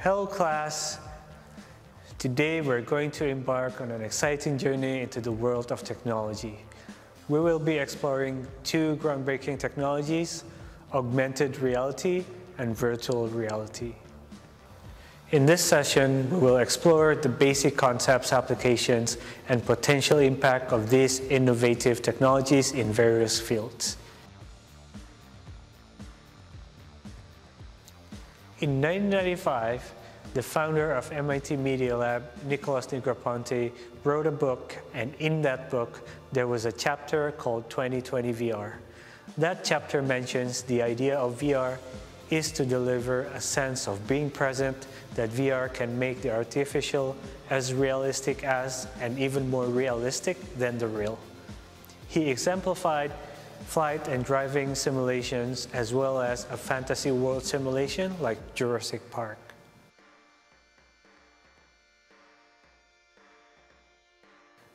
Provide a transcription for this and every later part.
Hello class. Today we're going to embark on an exciting journey into the world of technology. We will be exploring two groundbreaking technologies, augmented reality and virtual reality. In this session, we will explore the basic concepts, applications, and potential impact of these innovative technologies in various fields. In 1995, the founder of MIT Media Lab, Nicholas Negroponte, wrote a book, and in that book, there was a chapter called 2020 VR. That chapter mentions the idea of VR is to deliver a sense of being present that VR can make the artificial as realistic as and even more realistic than the real. He exemplified flight and driving simulations as well as a fantasy world simulation like Jurassic Park.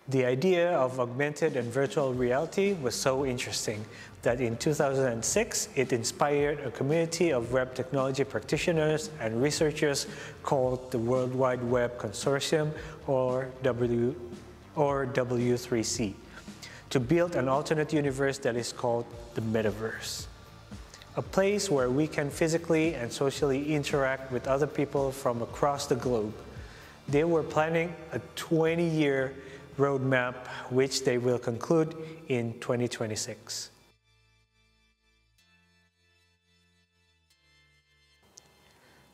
The idea of augmented and virtual reality was so interesting that in 2006 it inspired a community of web technology practitioners and researchers called the World Wide Web Consortium or, w, or W3C to build an alternate universe that is called the metaverse. A place where we can physically and socially interact with other people from across the globe. They were planning a 20-year roadmap, which they will conclude in 2026.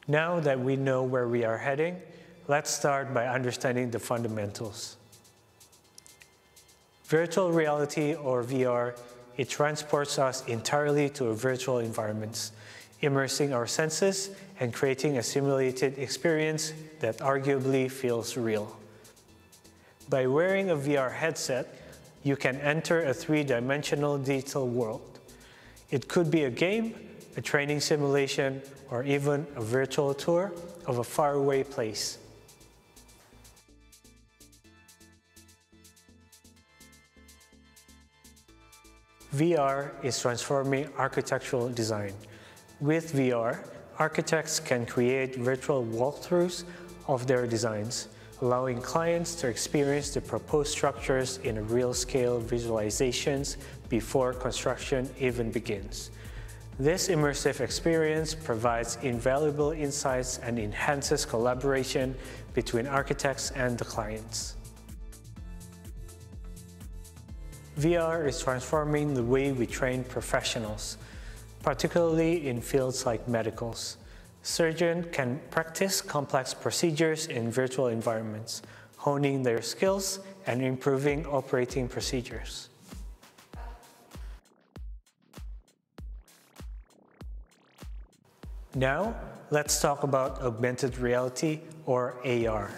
Now that we know where we are heading, let's start by understanding the fundamentals. Virtual reality, or VR, it transports us entirely to a virtual environments, immersing our senses and creating a simulated experience that arguably feels real. By wearing a VR headset, you can enter a three-dimensional digital world. It could be a game, a training simulation, or even a virtual tour of a faraway place. VR is transforming architectural design. With VR, architects can create virtual walkthroughs of their designs, allowing clients to experience the proposed structures in real-scale visualizations before construction even begins. This immersive experience provides invaluable insights and enhances collaboration between architects and the clients. VR is transforming the way we train professionals, particularly in fields like medicals. Surgeons can practice complex procedures in virtual environments, honing their skills and improving operating procedures. Now, let's talk about augmented reality or AR.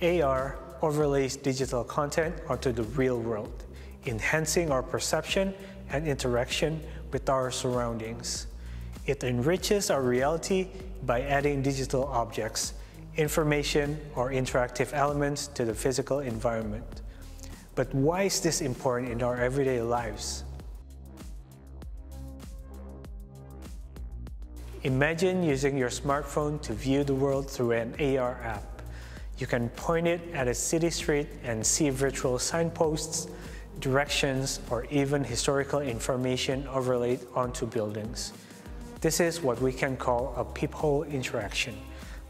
AR overlays digital content onto the real world, enhancing our perception and interaction with our surroundings. It enriches our reality by adding digital objects, information, or interactive elements to the physical environment. But why is this important in our everyday lives? Imagine using your smartphone to view the world through an AR app. You can point it at a city street and see virtual signposts, directions, or even historical information overlaid onto buildings. This is what we can call a peephole interaction.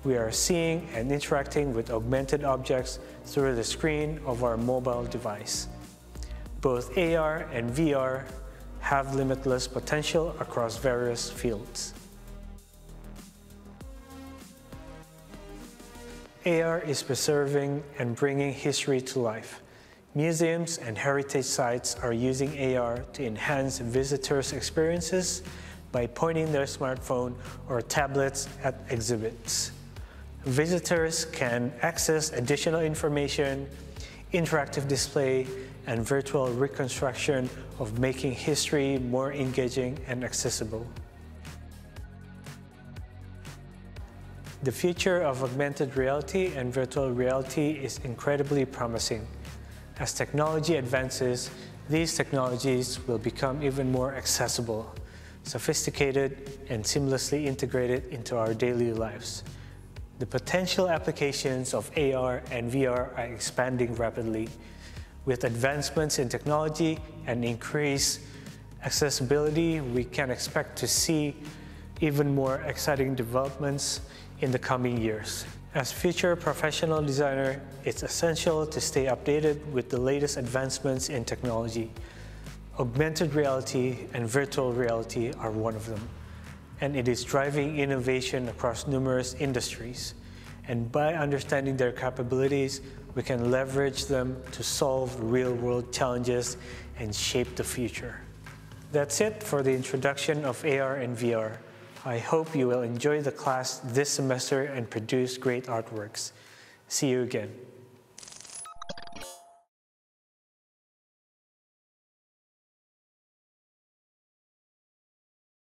We are seeing and interacting with augmented objects through the screen of our mobile device. Both AR and VR have limitless potential across various fields. AR is preserving and bringing history to life. Museums and heritage sites are using AR to enhance visitors' experiences by pointing their smartphone or tablets at exhibits. Visitors can access additional information, interactive display, and virtual reconstruction of making history more engaging and accessible. The future of augmented reality and virtual reality is incredibly promising. As technology advances, these technologies will become even more accessible sophisticated, and seamlessly integrated into our daily lives. The potential applications of AR and VR are expanding rapidly. With advancements in technology and increased accessibility, we can expect to see even more exciting developments in the coming years. As future professional designer, it's essential to stay updated with the latest advancements in technology. Augmented reality and virtual reality are one of them, and it is driving innovation across numerous industries. And by understanding their capabilities, we can leverage them to solve real-world challenges and shape the future. That's it for the introduction of AR and VR. I hope you will enjoy the class this semester and produce great artworks. See you again.